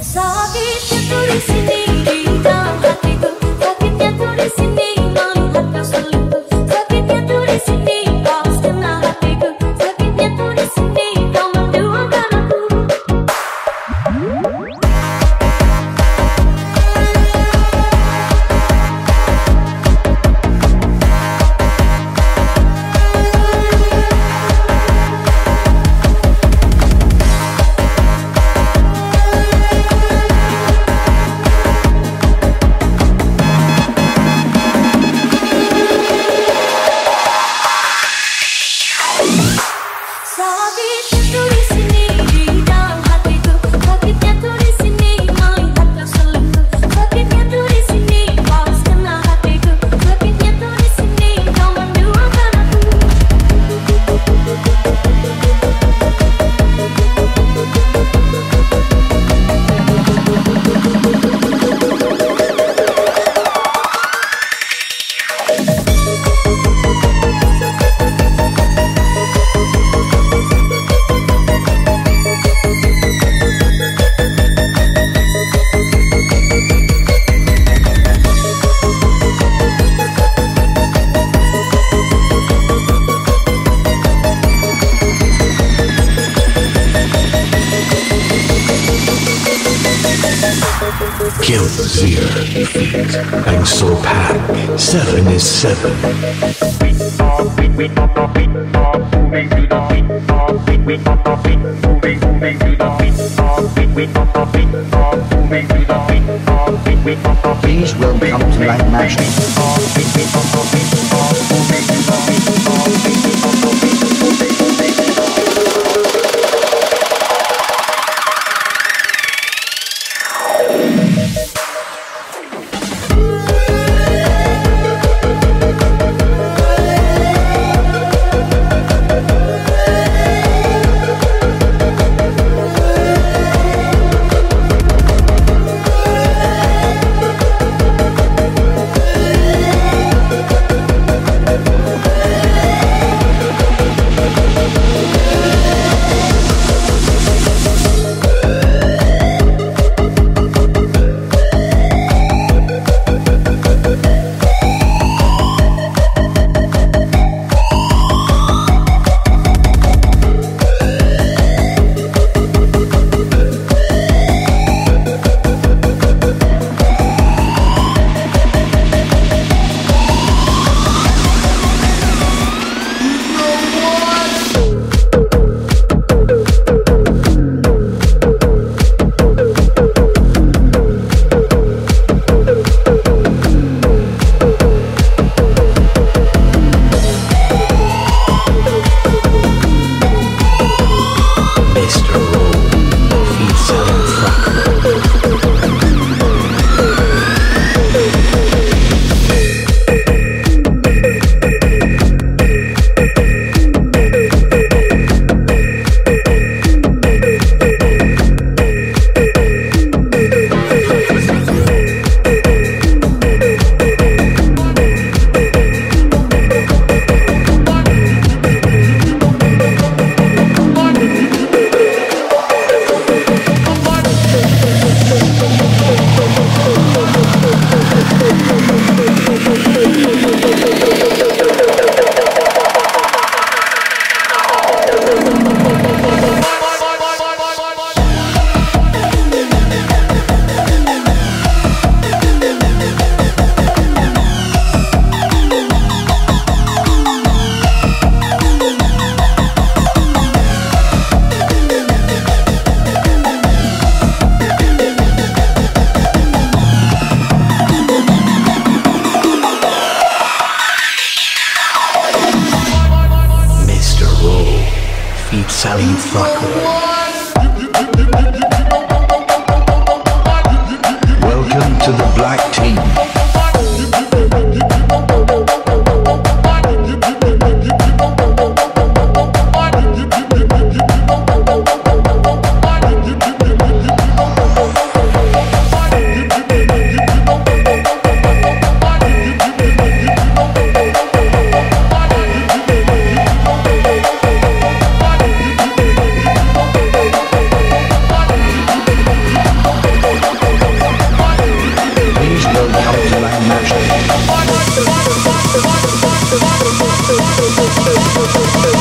Sabe que por Guilt Zeer, and Soul Pack. Seven is seven. Please welcome to Light Magic. motherfucker. Welcome to the Black Team. Thank you.